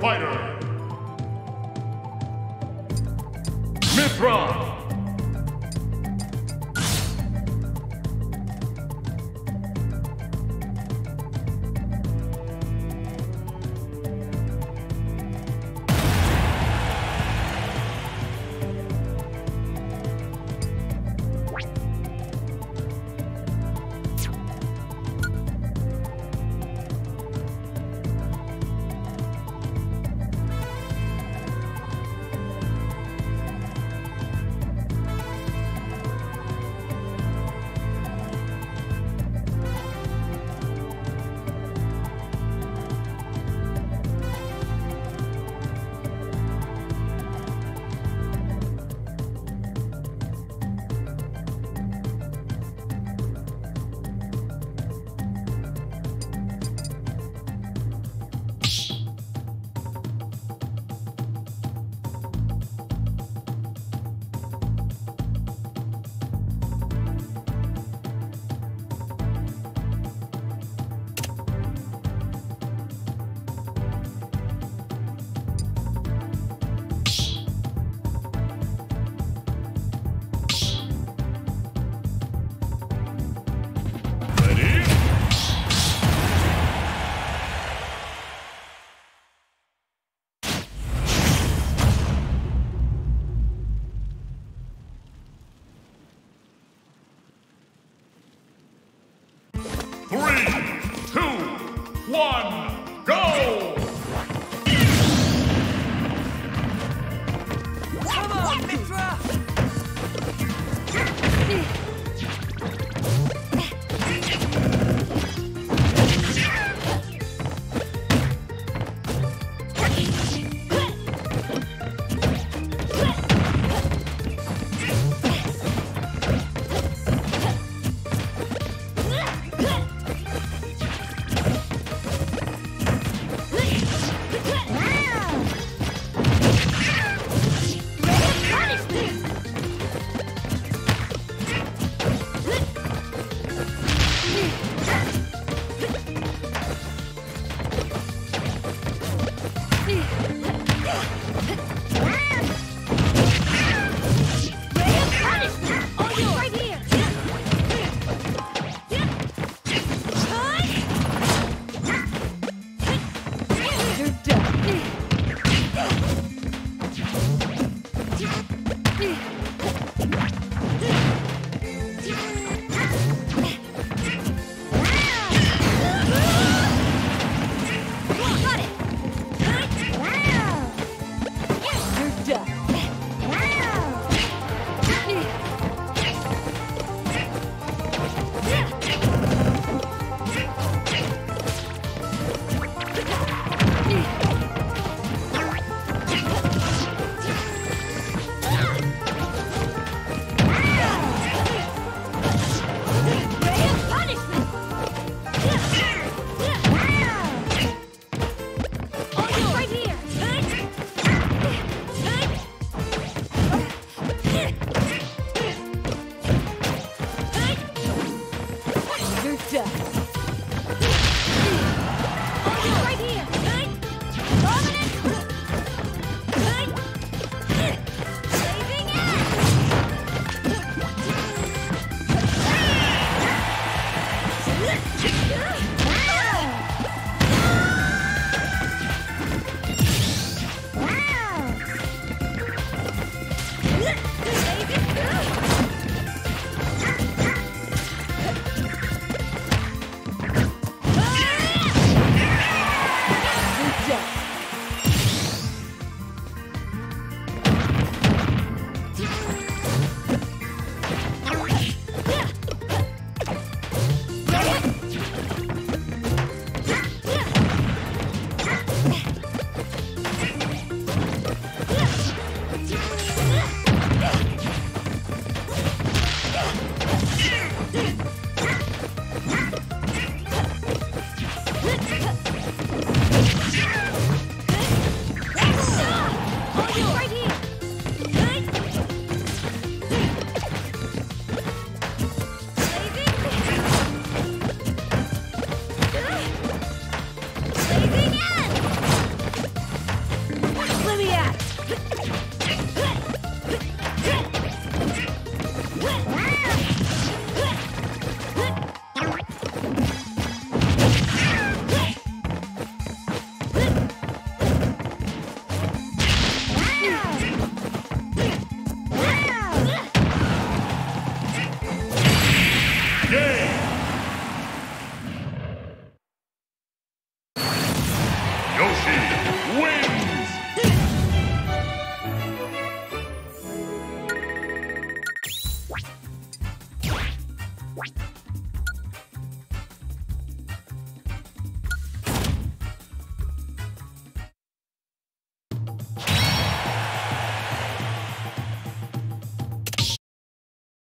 fighter. Mithra. 了。